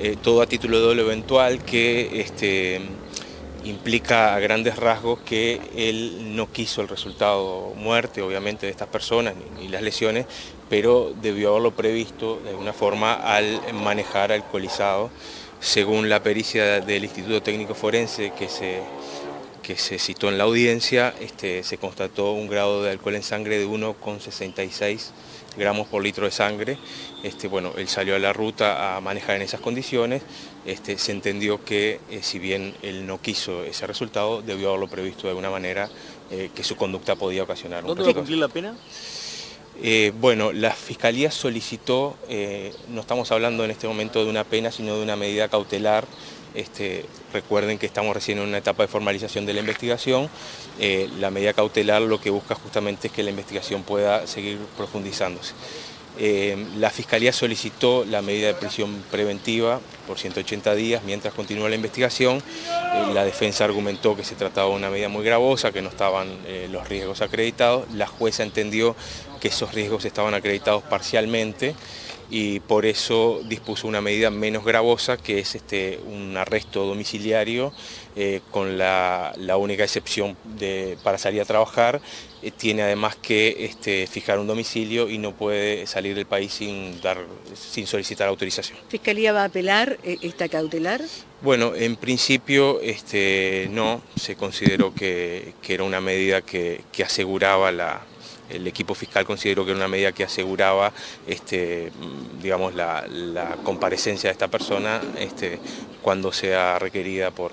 eh, todo a título de doble eventual que este, implica a grandes rasgos que él no quiso el resultado muerte, obviamente, de estas personas ni, las lesiones, pero debió haberlo previsto de alguna forma al manejar alcoholizado. Según la pericia del Instituto Técnico Forense que se, que se citó en la audiencia, este, se constató un grado de alcohol en sangre de 1,66 gramos por litro de sangre. Este, bueno, él salió a la ruta a manejar en esas condiciones. Este, se entendió que eh, si bien él no quiso ese resultado, debió haberlo previsto de alguna manera eh, que su conducta podía ocasionar un ¿Dónde va a cumplir la pena? Eh, bueno, la Fiscalía solicitó, no estamos hablando en este momento de una pena, sino de una medida cautelar este, recuerden que estamos recién en una etapa de formalización de la investigación. Eh, la medida cautelar lo que busca justamente es que la investigación pueda seguir profundizándose. Eh, la Fiscalía solicitó la medida de prisión preventiva por 180 días mientras continúa la investigación. Eh, la defensa argumentó que se trataba de una medida muy gravosa, que no estaban los riesgos acreditados. La jueza entendió que esos riesgos estaban acreditados parcialmente y por eso dispuso una medida menos gravosa que es este, un arresto domiciliario eh, con la, única excepción de, para salir a trabajar. Eh, tiene además que este, fijar un domicilio y no puede salir del país sin, dar, sin solicitar autorización. ¿Fiscalía va a apelar eh, esta cautelar? Bueno, en principio este, no, se consideró que, era una medida que aseguraba la, el equipo fiscal consideró que era una medida que aseguraba este, digamos, la, comparecencia de esta persona este, cuando sea requerida por,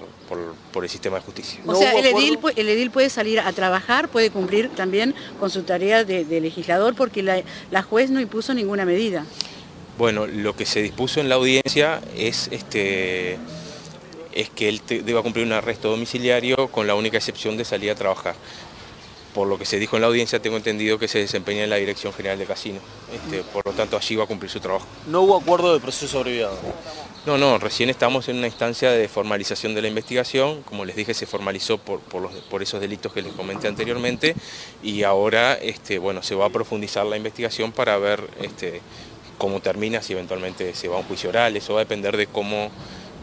el sistema de justicia. O sea, el edil, el edil, puede salir a trabajar, puede cumplir también con su tarea de, legislador porque la, juez no impuso ninguna medida. Bueno, lo que se dispuso en la audiencia es este, es que él deba cumplir un arresto domiciliario con la única excepción de salir a trabajar por lo que se dijo en la audiencia, tengo entendido que se desempeña en la Dirección General de Casino. Este, por lo tanto, allí va a cumplir su trabajo. ¿No hubo acuerdo de proceso abreviado? No, no, recién estamos en una instancia de formalización de la investigación. Como les dije, se formalizó por, por, esos delitos que les comenté anteriormente y ahora este, bueno, se va a profundizar la investigación para ver este, cómo termina, si eventualmente se va a un juicio oral. Eso va a depender de cómo,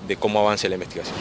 de cómo avance la investigación.